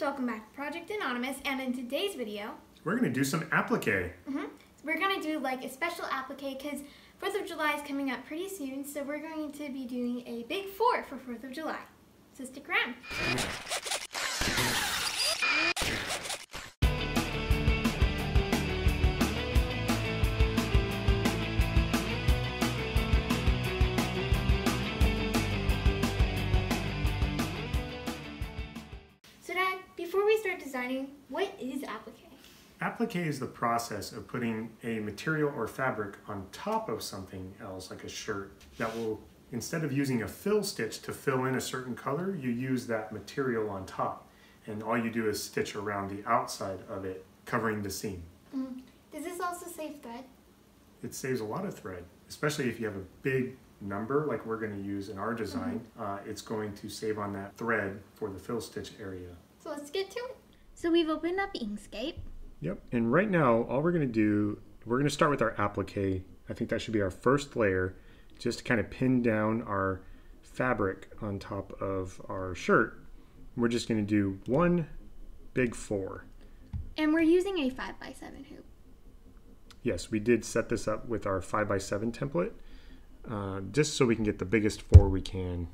welcome back to Project Anonymous and in today's video we're going to do some applique. Mm-hmm, we're going to do like a special applique because 4th of July is coming up pretty soon so we're going to be doing a big four for 4th of July. So stick around. What is applique? Applique is the process of putting a material or fabric on top of something else, like a shirt, that will, instead of using a fill stitch to fill in a certain color, you use that material on top. And all you do is stitch around the outside of it, covering the seam. Mm. Does this also save thread? It saves a lot of thread, especially if you have a big number like we're going to use in our design. Mm -hmm. uh, it's going to save on that thread for the fill stitch area. So let's get to it. So we've opened up Inkscape. Yep, and right now all we're going to do, we're going to start with our applique. I think that should be our first layer, just to kind of pin down our fabric on top of our shirt. We're just going to do one big four. And we're using a 5x7 hoop. Yes, we did set this up with our 5x7 template, uh, just so we can get the biggest four we can.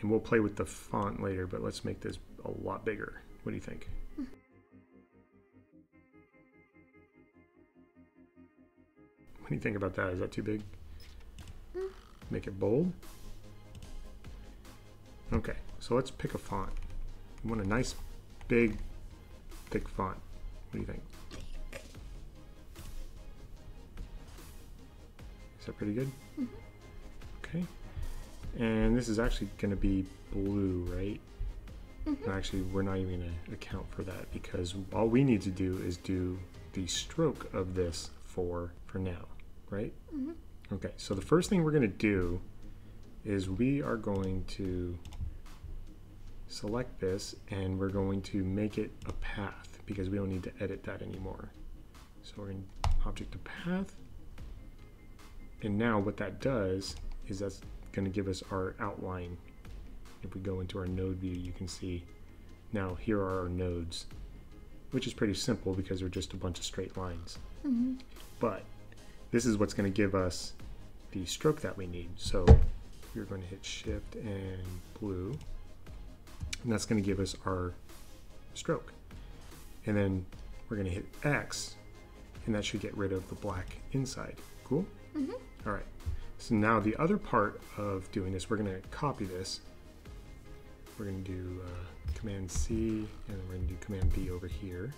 And we'll play with the font later, but let's make this a lot bigger. What do you think? What do you think about that? Is that too big? Mm. Make it bold? Okay, so let's pick a font. You want a nice, big, thick font. What do you think? Is that pretty good? Mm -hmm. Okay. And this is actually going to be blue, right? Mm -hmm. Actually, we're not even going to account for that because all we need to do is do the stroke of this for for now right? Mm-hmm. Okay, so the first thing we're going to do is we are going to select this and we're going to make it a path because we don't need to edit that anymore. So we're in object to path. And now what that does is that's going to give us our outline. If we go into our node view, you can see now here are our nodes, which is pretty simple because they're just a bunch of straight lines. Mm-hmm. But this is what's going to give us the stroke that we need. So we're going to hit shift and blue, and that's going to give us our stroke. And then we're going to hit X, and that should get rid of the black inside. Cool? Mm -hmm. All right. So now the other part of doing this, we're going to copy this. We're going to do uh, Command C, and we're going to do Command B over here.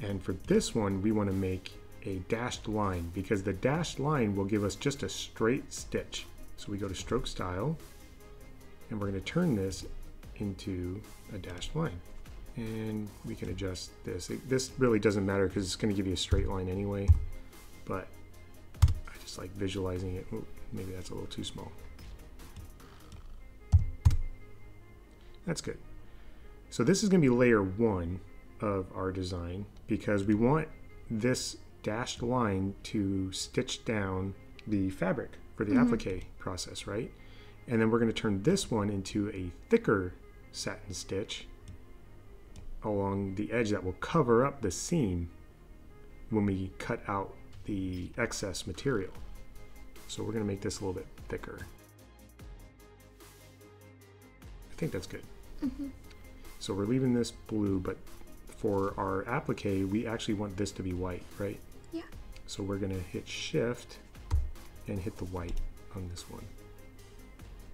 And for this one, we want to make a dashed line because the dashed line will give us just a straight stitch. So we go to stroke style and we're going to turn this into a dashed line. And we can adjust this. It, this really doesn't matter because it's going to give you a straight line anyway, but I just like visualizing it. Ooh, maybe that's a little too small. That's good. So this is going to be layer one of our design because we want this dashed line to stitch down the fabric for the mm -hmm. applique process, right? And then we're going to turn this one into a thicker satin stitch along the edge that will cover up the seam when we cut out the excess material. So we're going to make this a little bit thicker. I think that's good. Mm -hmm. So we're leaving this blue, but for our applique, we actually want this to be white, right? Yeah. So we're going to hit shift and hit the white on this one.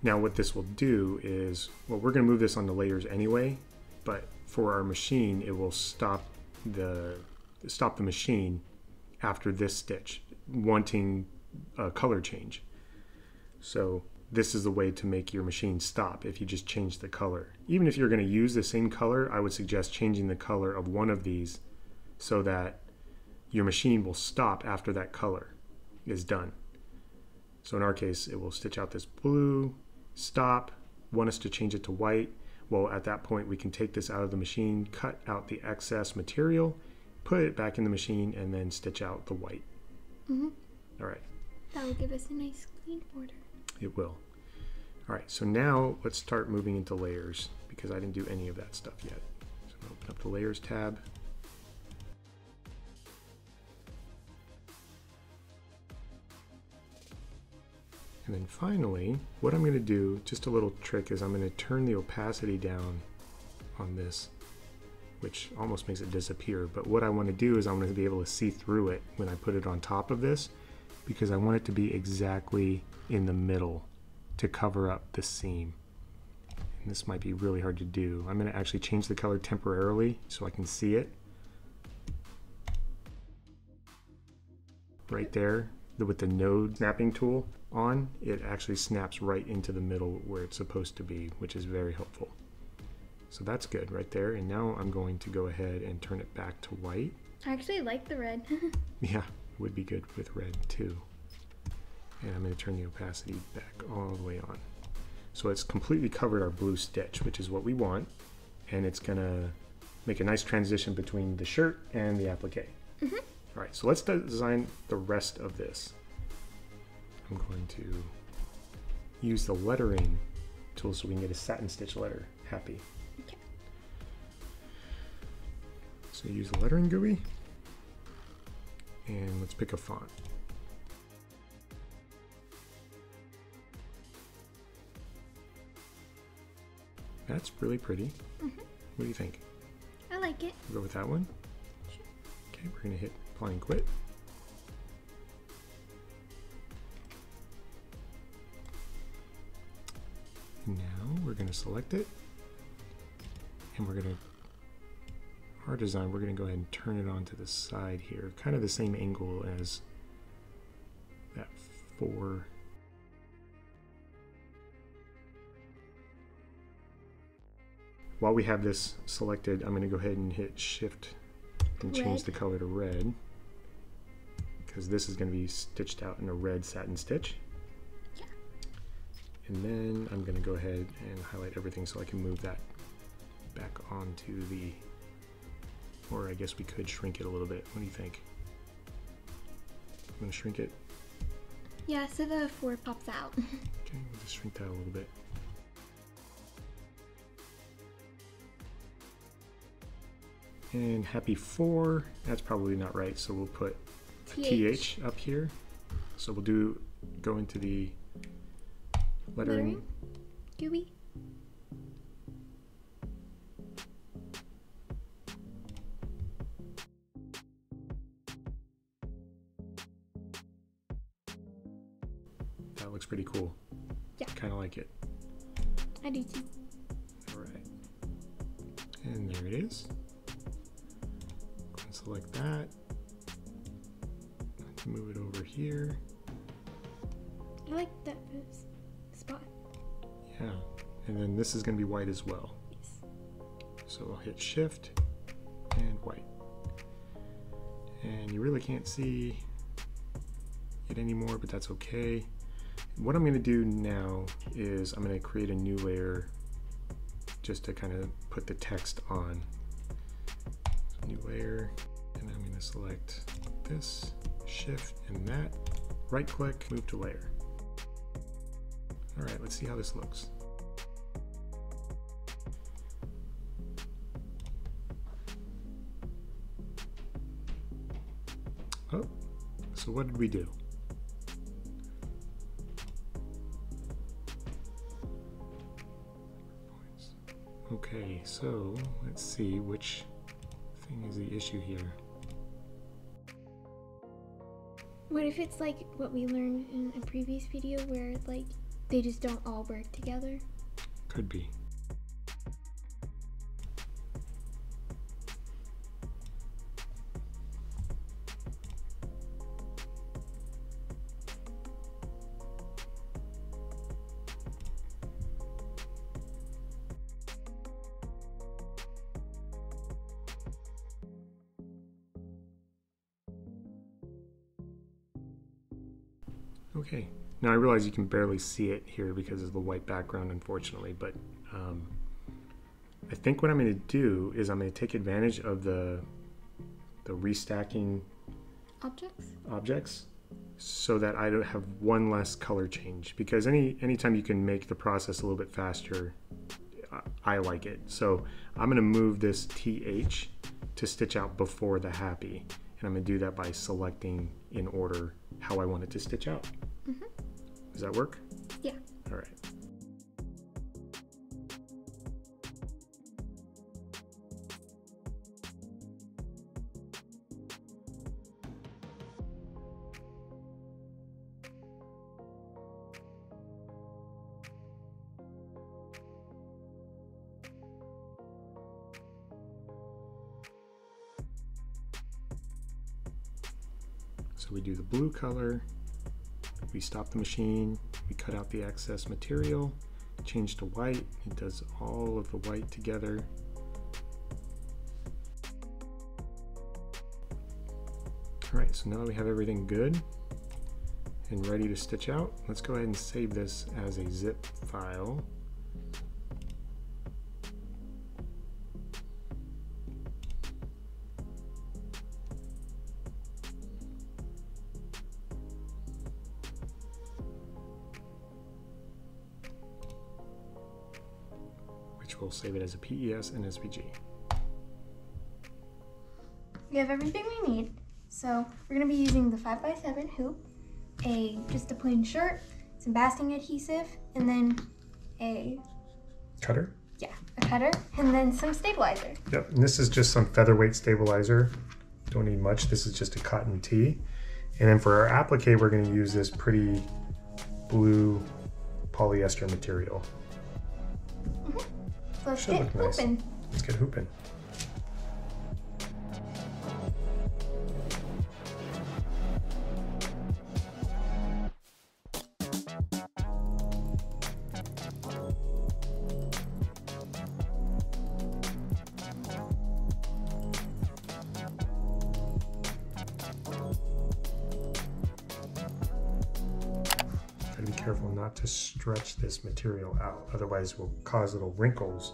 Now what this will do is, well, we're going to move this on the layers anyway, but for our machine, it will stop the stop the machine after this stitch, wanting a color change. So this is the way to make your machine stop if you just change the color. Even if you're going to use the same color, I would suggest changing the color of one of these so that your machine will stop after that color is done. So in our case, it will stitch out this blue, stop, want us to change it to white. Well, at that point, we can take this out of the machine, cut out the excess material, put it back in the machine, and then stitch out the white. Mm -hmm. All right. That will give us a nice clean border. It will. All right, so now let's start moving into layers because I didn't do any of that stuff yet. So I'm gonna open up the layers tab. And then finally, what I'm going to do, just a little trick, is I'm going to turn the opacity down on this, which almost makes it disappear. But what I want to do is I'm to be able to see through it when I put it on top of this, because I want it to be exactly in the middle to cover up the seam. And this might be really hard to do. I'm going to actually change the color temporarily so I can see it. Right there, with the node snapping tool on, it actually snaps right into the middle where it's supposed to be, which is very helpful. So that's good right there. And now I'm going to go ahead and turn it back to white. I actually like the red. yeah, would be good with red too. And I'm going to turn the opacity back all the way on. So it's completely covered our blue stitch, which is what we want. And it's going to make a nice transition between the shirt and the applique. Mm -hmm. All right, so let's design the rest of this. I'm going to use the lettering tool so we can get a satin stitch letter. Happy. Okay. So use the lettering GUI. And let's pick a font. That's really pretty. Mm -hmm. What do you think? I like it. We'll go with that one? Sure. Okay, we're going to hit apply and quit. Now we're going to select it and we're going to our design, we're going to go ahead and turn it onto the side here, kind of the same angle as that four. While we have this selected, I'm going to go ahead and hit shift and red. change the color to red because this is going to be stitched out in a red satin stitch. Yeah. And then I'm going to go ahead and highlight everything so I can move that back onto the, or I guess we could shrink it a little bit. What do you think? I'm to shrink it. Yeah, so the four pops out. okay, we'll just shrink that a little bit. And happy four, that's probably not right, so we'll put TH. TH up here. So we'll do go into the lettering. lettering? That looks pretty cool. Yeah. Kind of like it. I do too. All right. And there it is. Select that move it over here. I like that spot. Yeah, and then this is going to be white as well. Yes. So I'll hit shift and white. And you really can't see it anymore, but that's okay. What I'm going to do now is I'm going to create a new layer just to kind of put the text on. So new layer, and I'm going to select this shift and that, right click, move to layer. All right, let's see how this looks. Oh, so what did we do? Okay, so let's see which thing is the issue here. What if it's like what we learned in a previous video where like they just don't all work together? Could be. Okay, now I realize you can barely see it here because of the white background, unfortunately, but um, I think what I'm going to do is I'm going to take advantage of the the restacking objects objects so that I don't have one less color change because any anytime you can make the process a little bit faster I like it. So I'm gonna move this TH to stitch out before the happy. And I'm gonna do that by selecting in order how I want it to stitch out. Mm -hmm. Does that work? Yeah. All right. So we do the blue color, we stop the machine, we cut out the excess material, change to white, it does all of the white together. Alright, so now that we have everything good and ready to stitch out, let's go ahead and save this as a zip file. We'll save it as a PES and SVG. We have everything we need. So we're gonna be using the 5x7 hoop, a just a plain shirt, some basting adhesive, and then a cutter. Yeah, a cutter, and then some stabilizer. Yep, and this is just some featherweight stabilizer. Don't need much. This is just a cotton tee. And then for our applique, we're gonna use this pretty blue polyester material. Should hooping. Nice. Let's get hooping. Careful not to stretch this material out, otherwise we'll cause little wrinkles.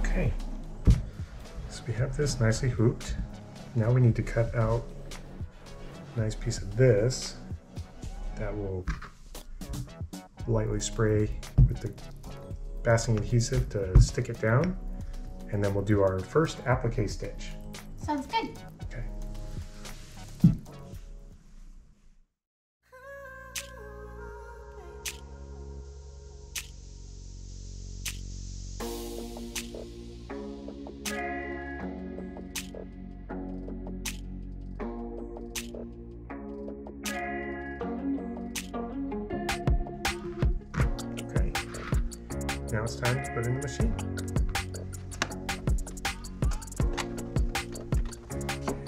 Okay, so we have this nicely hooped. Now we need to cut out a nice piece of this that will lightly spray with the basting adhesive to stick it down. And then we'll do our first applique stitch. Sounds good. It's time to put in the machine.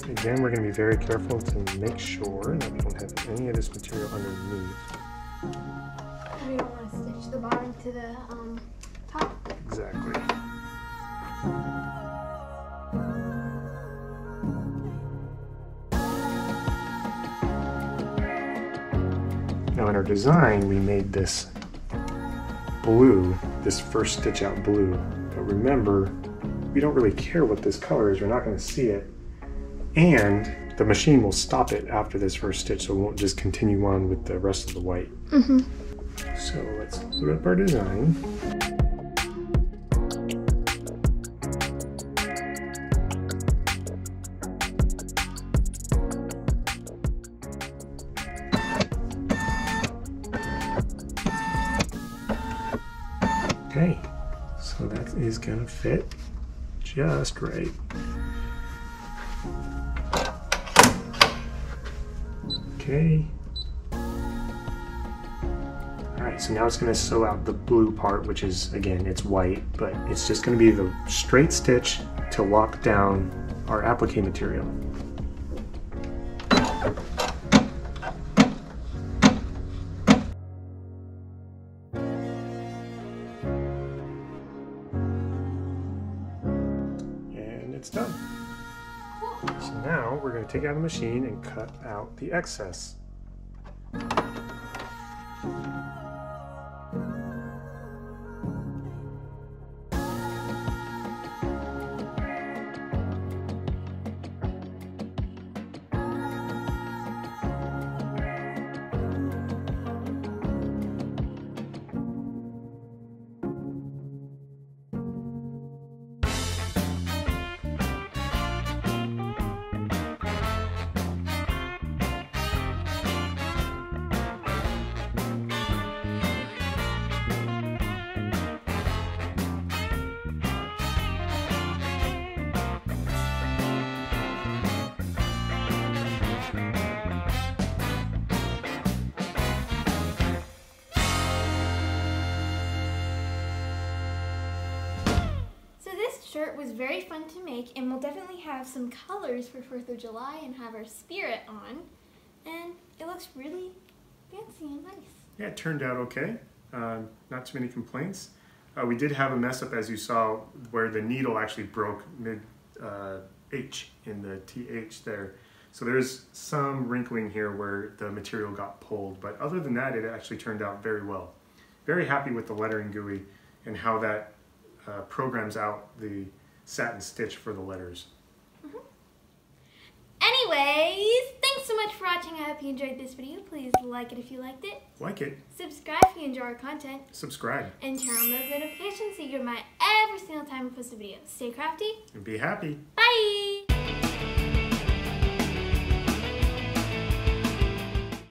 Again, we're going to be very careful to make sure that we don't have any of this material underneath. We don't want to stitch the bottom to the um, top. Exactly. Now in our design, we made this blue, this first stitch out blue. But remember, we don't really care what this color is, we're not going to see it. And the machine will stop it after this first stitch, so it won't just continue on with the rest of the white. Mm -hmm. So let's load up our design. Okay, so that is gonna fit just right. Okay. Alright, so now it's to sew out the blue part, which is, again, it's white, but it's just to be the straight stitch to lock down our applique material. Take out the machine and cut out the excess. Shirt was very fun to make, and we'll definitely have some colors for 4th of July and have our spirit on. And it looks really fancy and nice. Yeah, it turned out okay. Uh, not too many complaints. Uh, we did have a mess up, as you saw, where the needle actually broke mid uh, H in the TH there. So there's some wrinkling here where the material got pulled, but other than that, it actually turned out very well. Very happy with the lettering GUI and how that uh, programs out the satin stitch for the letters. Anyways, thanks so much for watching. I hope you enjoyed this video. Please like it if you liked it. Like it, Subscribe if you enjoy our content. subscribe, And turn on those notifications so you get my every single time I post a video. Stay crafty. and be happy. Bye!